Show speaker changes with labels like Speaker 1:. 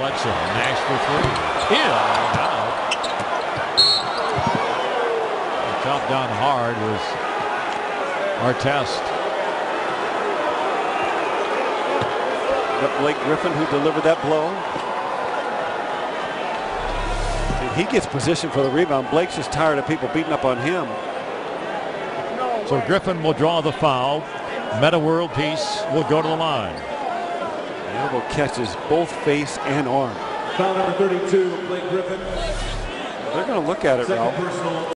Speaker 1: Bledsoe. Nash for three. In and out. The top down hard was Artest.
Speaker 2: But Blake Griffin who delivered that blow. And he gets positioned for the rebound. Blake's just tired of people beating up on him.
Speaker 1: So Griffin will draw the foul. Metta World Peace will go to the line.
Speaker 2: Elbow catches both face and arm.
Speaker 3: Foul number 32, Blake Griffin.
Speaker 2: They're going to look at it, Ralph.
Speaker 3: personal.